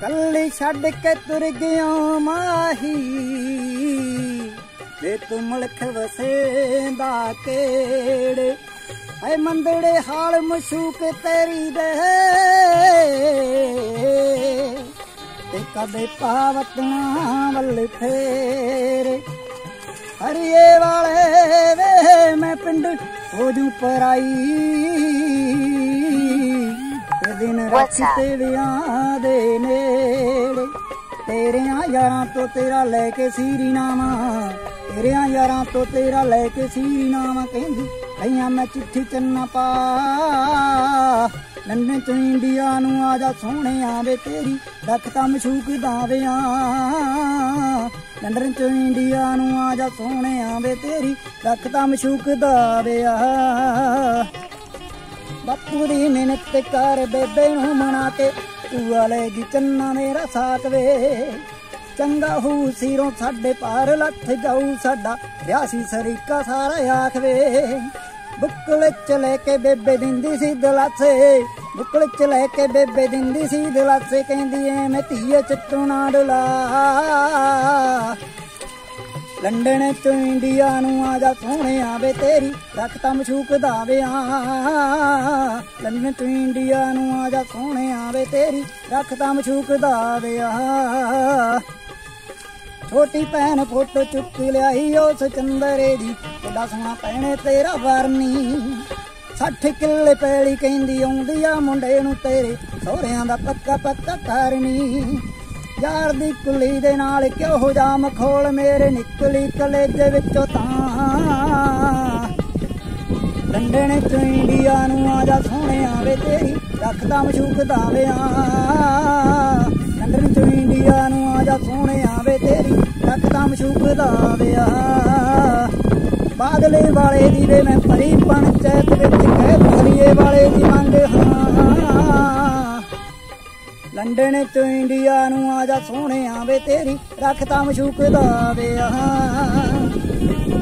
ਕੱਲੀ ਛੱਡ ਕੇ ਤੁਰ ਗਿਆ ਮਾਹੀ। ਵੇ ਤੂੰ ਮੁਲਕ ਵਸੇਂਦਾ ਕਿਹੜੇ? ਐ ਮੰਦੜੇ ਹਾਲ ਮਸ਼ੂਕ ਤੇਰੀ ਦੇ। ਤੇ ਕਦੇ ਪਾਵਤਨਾ ਵੱਲ ਫੇਰੇ। ਹਰੀਏ ਵਾਲੇ ਵੇ ਮੈਂ ਪਿੰਡ ਹੋ ਜੂ ਪਰਾਈ। ਤੇ ਦਿਨ ਰਾਤ ਤੇਰਿਆਂ ਦੇ ਨੇੜੇ। ਤੇਰਿਆਂ ਯਾਰਾਂ ਤੋਂ ਤੇਰਾ ਲੈ ਕੇ ਸੀਰੀ ਨਾਮਾ ਤੇਰਿਆਂ ਯਾਰਾਂ ਤੋਂ ਤੇਰਾ ਲੈ ਕੇ ਸੀਰੀ ਨਾਮਾ ਕਹਿੰਦੀ ਕਈਆਂ ਮੈਂ ਚਿੱਠੀ ਚੰਨਾ ਪਾ। ਲੰਡਨ ਤੋਂ ਇੰਡੀਆ ਨੂੰ ਆ ਜਾ ਸੋਹਣਿਆ ਵੇ ਤੇਰੀ, ਰੱਖ ਤਾਂ ਮਸ਼ੂਕ ਦਾਵਿਆਂ ਲੰਡਨ ਤੋਂ ਇੰਡੀਆ ਨੂੰ ਆ ਜਾ ਸੋਹਣਿਆ ਵੇ ਤੇਰੀ, ਰੱਖ ਤਾਂ ਮਸ਼ੂਕ ਦਾਵਿਆਂ ਬਾਪੂ ਦੀ ਮਿਹਨਤ ਕਰ ਬੇਬੇ ਨੂੰ ਮਨਾ ਕੇ ਵਾਲੇ ਦੀ ਚੰਨਾ ਮੇਰਾ ਸਾਥ ਵੇ। ਚੰਗਾ ਹੂ ਸਿਰੋਂ ਸਾਡੇ ਪਾਰ ਲੱਥ ਜਾਊ ਸਾਡਾ ਵਿਆਹ ਸਰੀਕਾ ਸਾਰਾ ਆਖਵੇ ਬੁੱਕਲ ਚ ਲੈ ਕੇ ਬੇਬੇ ਦਿੰਦੀ ਸੀ ਦਲਾਸੇ ਬੁੱਕਲ ਚ ਲੈ ਕੇ ਬੇਬੇ ਦਿੰਦੀ ਸੀ ਦਲਾਸੇ, ਕਹਿੰਦੀ ਐ ਮੈਂ ਧੀਏ ਚੱਟੂ ਨਾ ਡੁਲਾ। ਲੰਡਨ ਤੋਂ ਇੰਡੀਆ ਨੂੰ ਆ ਜਾ ਸੋਹਣਿਆ ਵੇ ਤੇਰੀ, ਰੱਖ ਤਾਂ ਮਸ਼ੂਕ ਦਾਵਿਆਂ ਲੰਡਨ ਤੋਂ ਇੰਡੀਆ ਨੂੰ ਆ ਜਾ ਸੋਹਣਿਆ ਵੇ ਤੇਰੀ, ਰੱਖ ਤਾਂ ਮਸ਼ੂਕ ਦਾਵਿਆਂ ਛੋਟੀ ਭੈਣ ਫੋਟੋ ਚੁੱਕ ਲਿਆਈ ਉਸ ਚੰਦਰੇ ਦੀ ਕਿੱਡਾ ਸੋਹਣਾ ਭੈਣੇ ਤੇਰਾ ਵਰਨੀ। 60 ਕਿੱਲੇ ਪੈਲੀ ਕਹਿੰਦੀ ਆਉਂਦੀ ਆ ਮੁੰਡੇ ਨੂੰ ਤੇਰੇ, ਸੋਹਰਿਆਂ ਦਾ ਪੱਕਾ ਪੱਕਾ ਕਰਨੀ। ਯਾਰ ਦੀ ਕੁਲੀ ਦੇ ਨਾਲ ਕਿਉਂ ਜਾ ਮਖੋਲ ਮੇਰੇ ਨਿਕਲੀ ਕਲੇਜੇ ਵਿੱਚੋਂ ਤਾਂ। ਲੰਡਨ ਚ ਇੰਡੀਆ ਨੂੰ ਆ ਜਾ ਸੋਹਣਿਆ ਵੇ ਤੇਰੀ, ਰੱਖਦਾ ਮਸ਼ੂਕ ਦਾਵਿਆਂ ਲੰਡਨ ਚ ਇੰਡੀਆ ਨੂੰ ਆ ਜਾ ਸੋਹਣਿਆ ਵੇ ਤੇਰੀ, ਰੱਖਦਾ ਮਸ਼ੂਕ ਦਾਵਿਆਂ ਬਾਦਲੇ ਵਾਲੇ ਦੀ ਵੇ ਮੈਂ ਲੰਡਨ ਤੋਂ ਇੰਡੀਆ ਨੂੰ ਆ ਜਾ ਸੋਹਣਿਆ ਵੇ ਤੇਰੀ ਰੱਖਤਾ ਮਸ਼ੂਕ ਦਾ ਵੇ ਆਹ